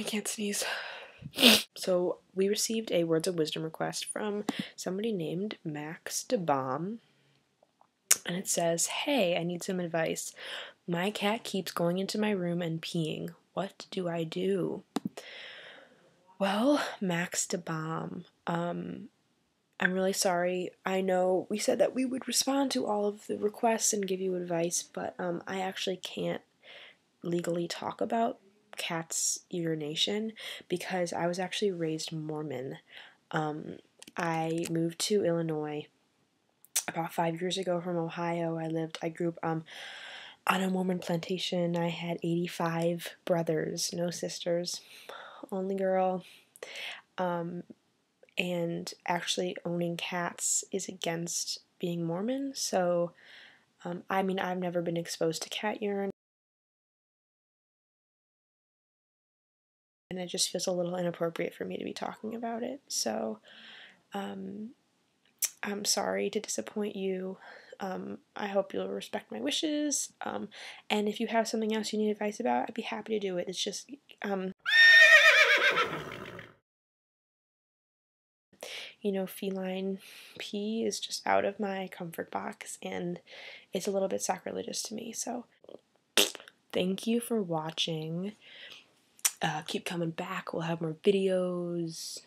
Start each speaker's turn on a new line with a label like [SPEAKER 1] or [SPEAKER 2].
[SPEAKER 1] I can't sneeze. So we received a words of wisdom request from somebody named Max DeBomb. And it says, Hey, I need some advice. My cat keeps going into my room and peeing. What do I do? Well, Max DeBomb, um, I'm really sorry. I know we said that we would respond to all of the requests and give you advice, but um, I actually can't legally talk about cat's urination because I was actually raised Mormon. Um, I moved to Illinois about five years ago from Ohio. I lived, I grew up um, on a Mormon plantation. I had 85 brothers, no sisters, only girl. Um, and actually owning cats is against being Mormon. So, um, I mean, I've never been exposed to cat urine. And it just feels a little inappropriate for me to be talking about it. So, um, I'm sorry to disappoint you. Um, I hope you'll respect my wishes. Um, and if you have something else you need advice about, I'd be happy to do it. It's just, um, you know, feline pee is just out of my comfort box and it's a little bit sacrilegious to me. So, thank you for watching. Uh, keep coming back. We'll have more videos.